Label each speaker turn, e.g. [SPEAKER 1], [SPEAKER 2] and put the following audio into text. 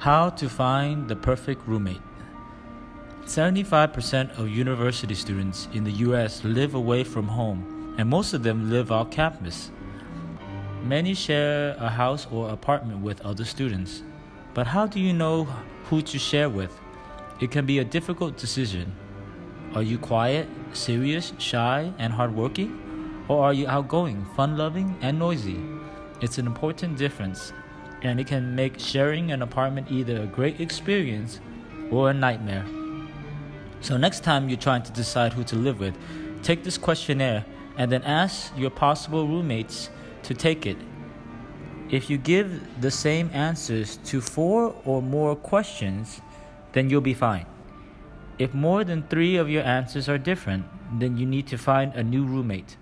[SPEAKER 1] How to find the perfect roommate. 75% of university students in the US live away from home, and most of them live off campus. Many share a house or apartment with other students. But how do you know who to share with? It can be a difficult decision. Are you quiet, serious, shy, and hardworking? Or are you outgoing, fun loving, and noisy? It's an important difference and it can make sharing an apartment either a great experience or a nightmare. So, next time you're trying to decide who to live with, take this questionnaire and then ask your possible roommates to take it. If you give the same answers to four or more questions, then you'll be fine. If more than three of your answers are different, then you need to find a new roommate.